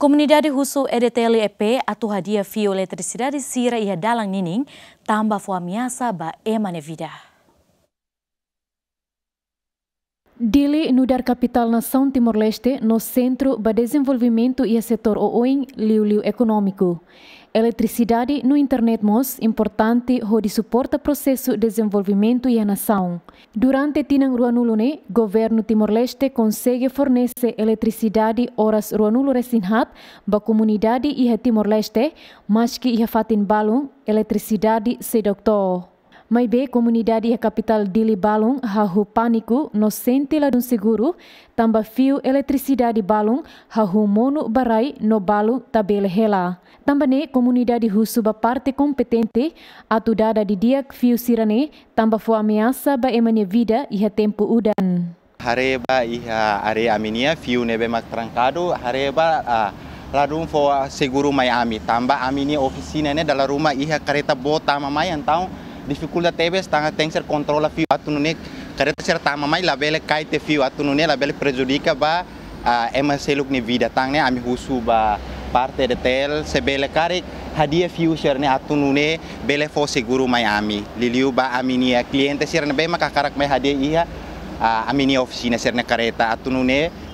Comunidade Russo EDTL EP atau hadiah fio eletricidade sira ia dalang nining tambah fo ameaça ba emane vida. Dili nudar capital nação Timor-Leste no centro para desenvolvimento e setor oin liu-liu econômico. Eletricidade no internet mos importante ho de suporta processo de desenvolvimento e a nação. Durante tinang ruanulune, governo Timor-Leste consegue fornecer eletricidade horas ruanulo resinhat ba comunidade e Timor-Leste, mas que ia fatin balung eletricidade se doctor. Mai be comunidade e capital Dili Balong hahu pânico no sente lá dun seguro, tamba fio eletricidade Balong hahu mono barai no balong tabele hela. Tamba ne comunidade husu ba parte competente atu dada di dia fio sirane tamba fo ameaça ba emane vida e tempo udan. Hareba iha are aminia fio nebe mak trancado hareba uh, ladum fo seguro mai ami tamba aminia oficina ne dalam rumah iha kereta bota mamai antau dificuldade teve tanga tem ser controla fio atu nune ser tama mai la bele kai te fio atu la bele prejudica ba ema seluk ni vida tang ne ami husu ba parte de tel se bele kare hadia future ne atu nune bele fo seguro mai ami. Liliu ba amini cliente ser ne be maka karak mai hadia ia uh, amini oficina ser ne careta atu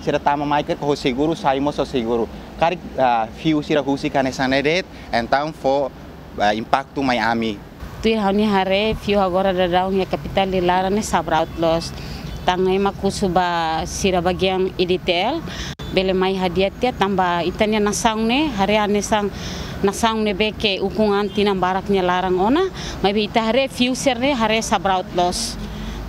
ser tama mai ke ko seguro saimo so seguro kare uh, fiu sira husi kane saneret então fo uh, impacto mai ami tu hauni hare fio agora da daun ya capital di lara ne sabraut los tangai makusu ba sira bagian editel. Bele mai hadiah tia tamba itania nasang ne hare ane sang nasang ne beke ukungan tina baraknya larang ona. Mai be ita hare ser ne hare sabraut los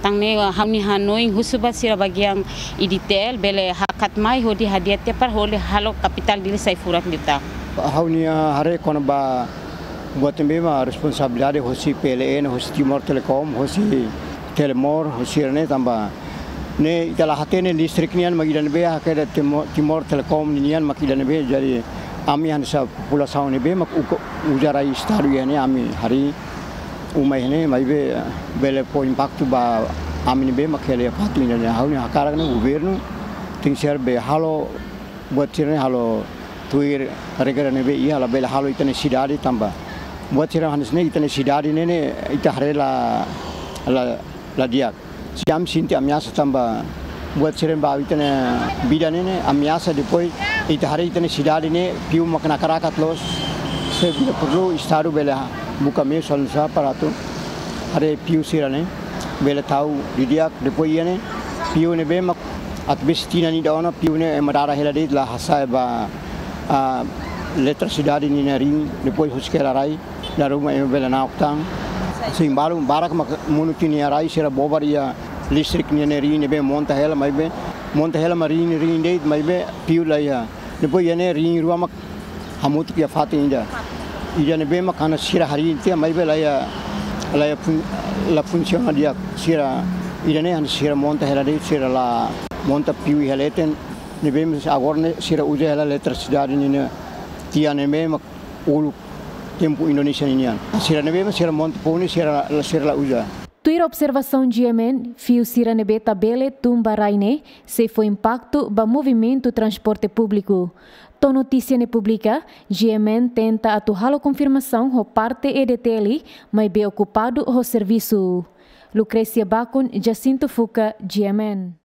tang ne hauni hanoi husuba sira bagian editel. Bele hakat mai hodi hadiah tia par hole halo capital di saifurat kita hauni hare kona buat a responsabilidade hosi PLN, hosi Timor Telecom, hosi Telemor, hosi ne tambah. Ne dalam hati ne listrik nian magidan be hakada Timor Telecom nian magidan be jadi ami han sa população ne be mak ujara istadu ya ne ami. Hari umai ne mai be bele po impacto ba ami ne be mak hele patu ne hau ne hakara ne governo ting ser be halo buat sirne halo tuir regara ne be ia la bele halo itane sidari tambah buat sirang hanis ne kita ne sidari ne ne ita hare la la la diak siam sinti amiasa tamba buat sirang ba ita ne bida ne ne amiasa depois ita hare ita ne sidari ne piu makna karakat los se bila perlu istaru bela buka me solsa paratu. Hare piu sirane bela tahu di diak depois ne piu ne be mak at bestina ni daona piu ne madara hela dit la hasa ba ni na ring depois huskela rai da bela na oktang sing baru barak mak munuti ni arai sira bobaria listrik ni ne be monta hela mai be monta hela mari ni ri ne mai be piu la ya. Depois yene ri ruwa mak hamut ki fati inda. Ija ne be mak kana sira hari ti mai be la ya la funziona dia sira ija ne han sira monta hela de sira la monta piu heleten ne be agora ne sira uja hela letra sidari ni ne be mak ulu tempo Indonesia ini. Sira nebe sira monte poni sira sira usa. Tuir observação de Yemen, fio sira nebe tabele tumba raine, se foi impacto ba movimento transporte público. To notícia ne publica, Yemen tenta atuhalo confirmação ho parte EDTL, mas be ocupado ho serviço. Lucrecia Bacon, Jacinto Fuca, Yemen.